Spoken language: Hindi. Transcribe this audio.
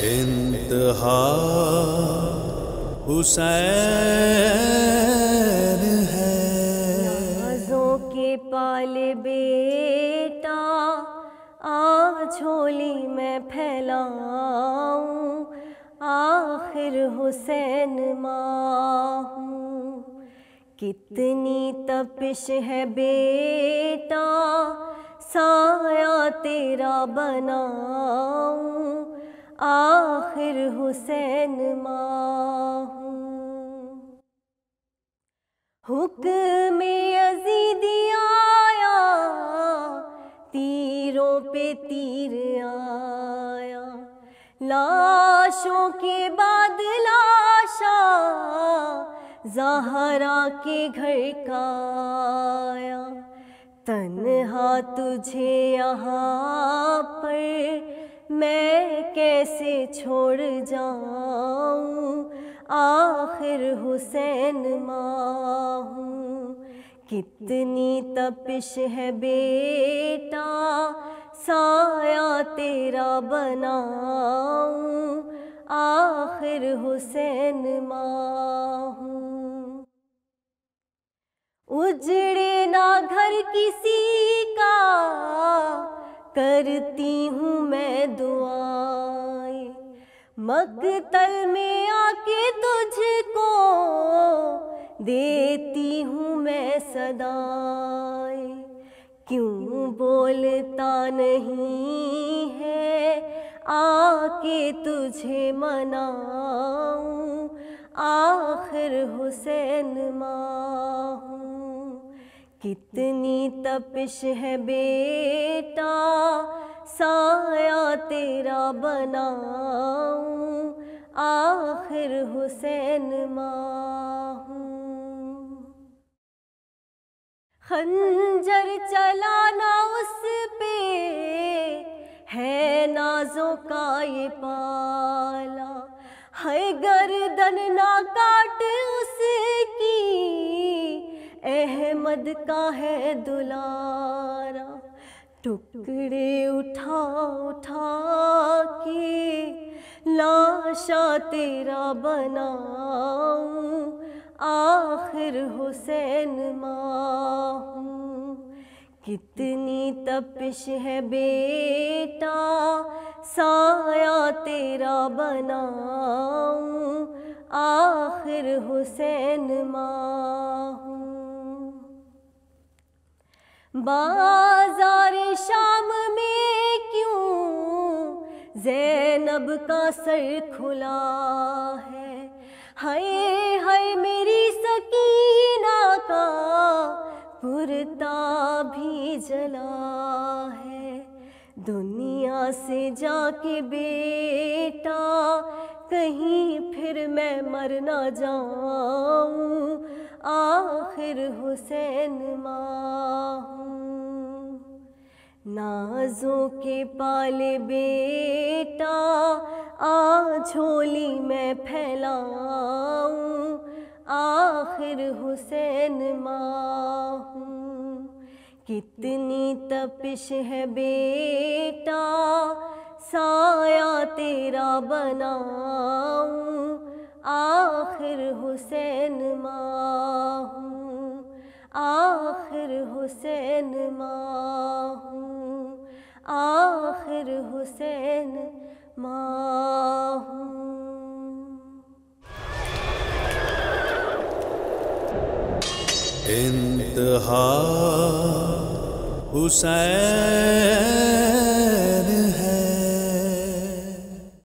इंतहा हुसैन है। के पाले बेटा आ झोली में फैलाऊं, आखिर हुसैन माँ कितनी तपिश है बेटा, साया तेरा बनाऊँ। आखिर हुसैन माँ हूँ हुक्म यजीदी आया, तीरों पे तीर आया। लाशों के बाद लाशा, जहरा के घर का आया तन्हा तुझे यहाँ पर मैं कैसे छोड़ जाऊँ? आखिर हुसैन माँ हूँ कितनी तपिश है बेटा, साया तेरा बनाऊँ। आखिर हुसैन माँ हूँ उजड़े ना घर किसी का करती हूँ मैं दुआएँ। मकतल में आके तुझको देती हूँ मैं सदाएँ। क्यों बोलता नहीं है, आके तुझे मनाऊं। आखिर हुसैन माँ हूँ कितनी तपिश है बेटा, साया तेरा बनाऊँ, आखिर हुसैन माँ खंजर चलाना उस पे है नाजों का ये पाला, है गर्दन ना काट उसकी अहमद का है दुलारा। टुकड़े उठा उठा के लाशा तेरा बनाऊँ। आखिर हुसैन माँ कितनी तपिश है बेटा, साया तेरा बनाऊँ। आखिर हुसैन माँ बाज़ार शाम में क्यों? जैनब का सर खुला है। हाय हाय मेरी सकीना का, पुरता भी जला है। दुनिया से जाके बेटा, कहीं फिर मैं मर ना जाऊँ। आखिर हुसैन माँ नाजों के पाले बेटा, आ झोली में फैलाऊं। आखिर हुसैन माँ हूँ कितनी तपिश है बेटा, साया तेरा बनाऊँ। आखिर हुसैन माँ हूँ आखिर हुसैन माँ हूँ आखिर हुसैन माँ हूँ इंतहा हुसैन है।